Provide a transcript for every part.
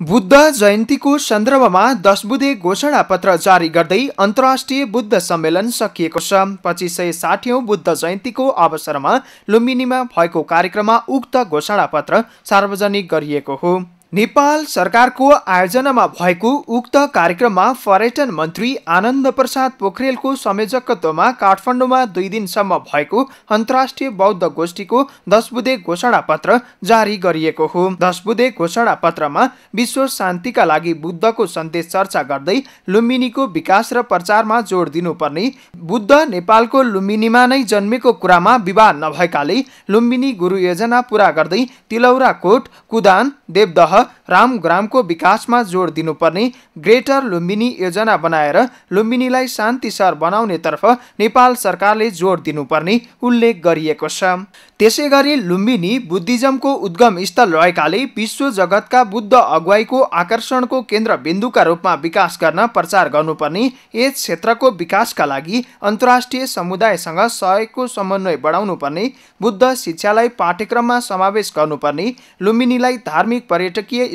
बुद्ध जयन्तीको सन्दर्भमा दस बुधे घोषणा पत्र जारी गर्दै अन्तर्राष्ट्रिय बुद्ध सम्मेलन सकिएको छ। पच्चिस सय साठीौँ बुद्ध जयन्तीको अवसरमा लुम्बिनीमा भएको कार्यक्रममा उक्त घोषणा पत्र सार्वजनिक गरिएको हो। नेपाल सरकारको आयोजनामा भएको उक्त कार्यक्रममा पर्यटन मन्त्री आनन्द प्रसाद पोखरेलको संयोजकत्वमा काठमाडौँमा दुई दिनसम्म भएको अन्तर्राष्ट्रिय बौद्ध गोष्ठीको दस बुधे घोषणा पत्र जारी गरिएको हो। दस बुधे घोषणा पत्रमा विश्व शान्तिका लागि बुद्धको सन्देश चर्चा गर्दै लुम्बिनीको विकास र प्रचारमा जोड दिनुपर्ने बुद्ध नेपालको लुम्बिनीमा नै जन्मेको कुरामा विवाद नभएकाले लुम्बिनी गुरु योजना पुरा गर्दै तिलौरा कोट कुदान देवदह Noah रामग्रामको विकासमा जोड दिनुपर्ने ग्रेटर लुम्बिनी योजना बनाएर लुम्बिनीलाई शान्ति सहर बनाउनेतर्फ नेपाल सरकारले जोड दिनुपर्ने उल्लेख गरिएको छ। त्यसै गरी लुम्बिनी बुद्धिज्मको उद्गम स्थल रहेकाले विश्व जगतका बुद्ध अगुवाईको आकर्षणको केन्द्र बिन्दुका रूपमा विकास गर्न प्रचार गर्नुपर्ने यस क्षेत्रको विकासका लागि अन्तर्राष्ट्रिय समुदायसँग सहयोगको समन्वय बढाउनु पर्ने बुद्ध शिक्षालाई पाठ्यक्रममा समावेश गर्नुपर्ने लुम्बिनीलाई धार्मिक पर्यटकीय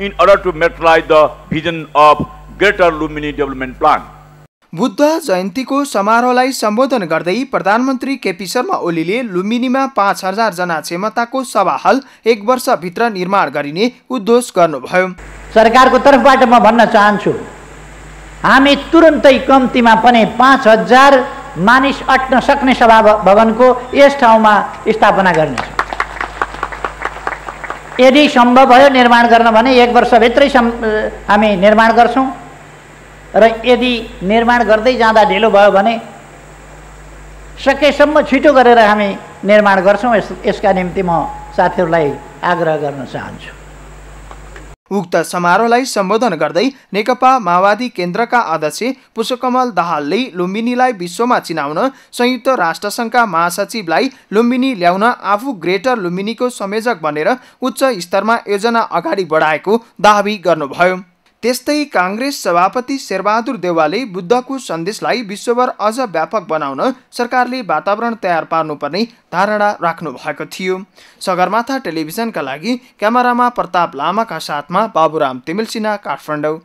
in order to materialize the vision of Greater Lumini Development Plan. Buddha जयन्तीको समारोहलाई सम्बोधन गर्दै प्रधानमन्त्री केपी शर्मा ओलीले लुम्बिनीमा पाँच हजारजना क्षमताको सभा हल एक वर्षभित्र निर्माण गरिने उद्घोष गर्नुभयो सरकारको तर्फबाट म भन्न चाहन्छु हामी तुरन्तै कम्तीमा पनि पाँच हजार मानिस अट्न सक्ने सभा भवनको यस ठाउँमा स्थापना गर्नेछौँ यदि सम्भव भयो निर्माण गर्न भने एक वर्षभित्रै सम् हामी निर्माण गर्छौँ। र यदि निर्माण गर्दै जाँदा ढिलो भयो भने सकेसम्म छिटो गरेर हामी निर्माण गर्छौँ। यस यसका निम्ति म साथीहरूलाई आग्रह गर्न चाहन्छु। उक्त समारोहलाई सम्बोधन गर्दै नेकपा माओवादी केन्द्रका अध्यक्ष पुष्पकमल दाहालले लुम्बिनीलाई विश्वमा चिनाउन संयुक्त राष्ट्रसङ्घका महासचिवलाई लुम्बिनी ल्याउन आफू ग्रेटर लुम्बिनीको संयोजक बनेर उच्च स्तरमा योजना अगाडि बढाएको दावी गर्नुभयो। त्यस्तै काङ्ग्रेस सभापति शेरबहादुर देवालले बुद्धको सन्देशलाई विश्वभर अझ व्यापक बनाउन सरकारले वातावरण तयार पार्नुपर्ने धारणा राख्नु भएको थियो। सगरमाथा टेलिभिजनका लागि क्यामेरामा प्रताप लामाका साथमा बाबुराम तिमिल सिन्हा काठमाडौँ।